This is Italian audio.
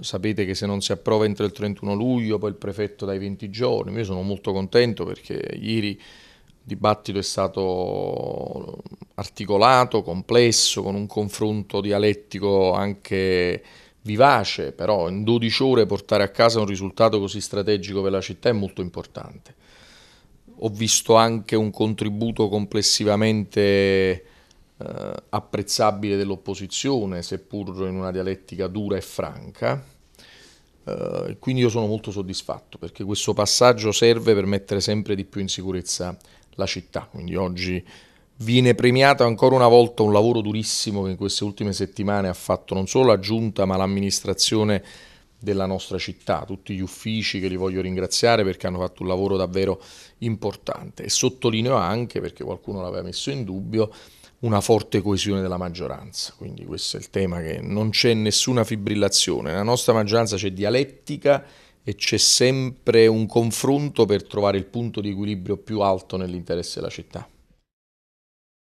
sapete che se non si approva entro il 31 luglio, poi il prefetto dai 20 giorni. Io sono molto contento perché ieri il dibattito è stato articolato, complesso, con un confronto dialettico anche vivace, però in 12 ore portare a casa un risultato così strategico per la città è molto importante. Ho visto anche un contributo complessivamente eh, apprezzabile dell'opposizione, seppur in una dialettica dura e franca. Eh, quindi io sono molto soddisfatto perché questo passaggio serve per mettere sempre di più in sicurezza la città. Quindi oggi viene premiato ancora una volta un lavoro durissimo che in queste ultime settimane ha fatto non solo la giunta ma l'amministrazione della nostra città, tutti gli uffici che li voglio ringraziare perché hanno fatto un lavoro davvero importante e sottolineo anche, perché qualcuno l'aveva messo in dubbio, una forte coesione della maggioranza, quindi questo è il tema che non c'è nessuna fibrillazione, nella nostra maggioranza c'è dialettica e c'è sempre un confronto per trovare il punto di equilibrio più alto nell'interesse della città.